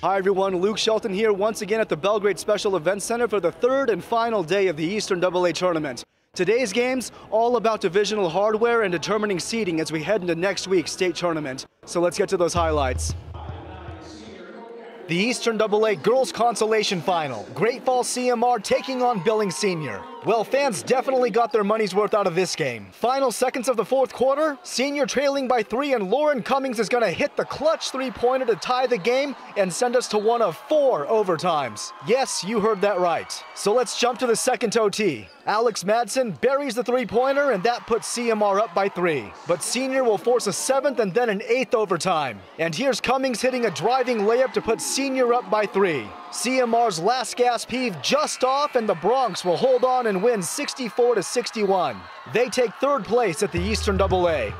Hi everyone, Luke Shelton here once again at the Belgrade Special Events Center for the third and final day of the Eastern AA Tournament. Today's games all about divisional hardware and determining seeding as we head into next week's state tournament. So let's get to those highlights. The Eastern AA Girls Consolation Final. Great Falls CMR taking on Billings Senior. Well, fans definitely got their money's worth out of this game. Final seconds of the fourth quarter, Senior trailing by three, and Lauren Cummings is going to hit the clutch three-pointer to tie the game and send us to one of four overtimes. Yes, you heard that right. So let's jump to the second OT. Alex Madsen buries the three-pointer, and that puts CMR up by three. But Senior will force a seventh and then an eighth overtime. And here's Cummings hitting a driving layup to put Senior up by three. CMR's last gasp heave just off, and the Broncs will hold on and win 64 to 61. They take third place at the Eastern AA.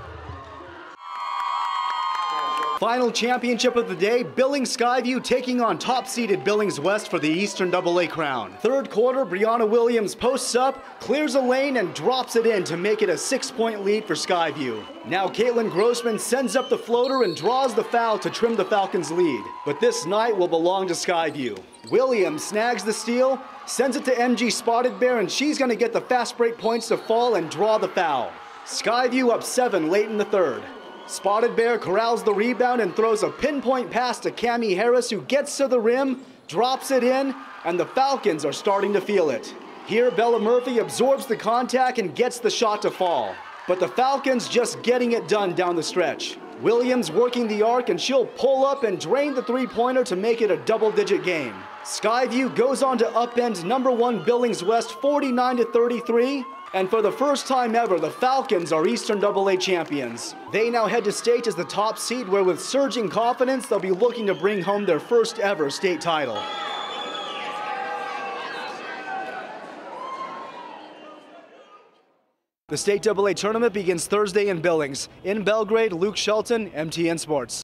Final championship of the day, Billings Skyview taking on top-seeded Billings West for the Eastern AA crown. Third quarter, Brianna Williams posts up, clears a lane, and drops it in to make it a six-point lead for Skyview. Now Caitlin Grossman sends up the floater and draws the foul to trim the Falcons' lead. But this night will belong to Skyview. Williams snags the steal, sends it to MG Spotted Bear, and she's going to get the fast break points to fall and draw the foul. Skyview up seven late in the third. Spotted Bear corrals the rebound and throws a pinpoint pass to Cami Harris, who gets to the rim, drops it in, and the Falcons are starting to feel it. Here, Bella Murphy absorbs the contact and gets the shot to fall. But the Falcons just getting it done down the stretch. Williams working the arc, and she'll pull up and drain the three-pointer to make it a double-digit game. Skyview goes on to upend number one Billings West 49 to 33, and for the first time ever, the Falcons are Eastern AA champions. They now head to state as the top seed, where with surging confidence, they'll be looking to bring home their first ever state title. The state AA tournament begins Thursday in Billings. In Belgrade, Luke Shelton, MTN Sports.